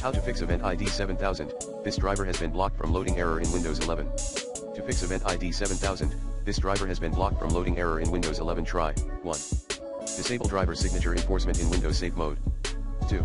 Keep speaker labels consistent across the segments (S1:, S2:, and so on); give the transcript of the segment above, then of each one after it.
S1: How to fix Event ID 7000, this driver has been blocked from loading error in Windows 11. To fix Event ID 7000, this driver has been blocked from loading error in Windows 11 try, 1. Disable driver signature enforcement in Windows Safe Mode. 2.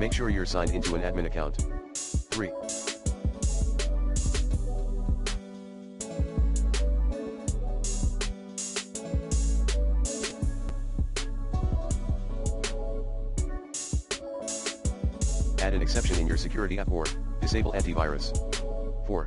S1: Make sure you're signed into an admin account. 3. Add an exception in your security app or disable antivirus. 4.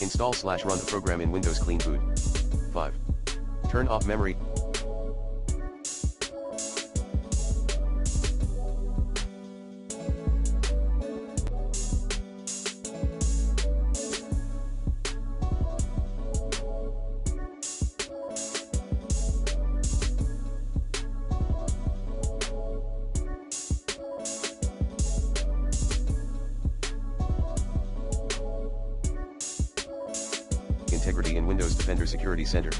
S1: Install slash run the program in Windows Clean Boot. 5. Turn off memory. Integrity in Windows Defender Security Center.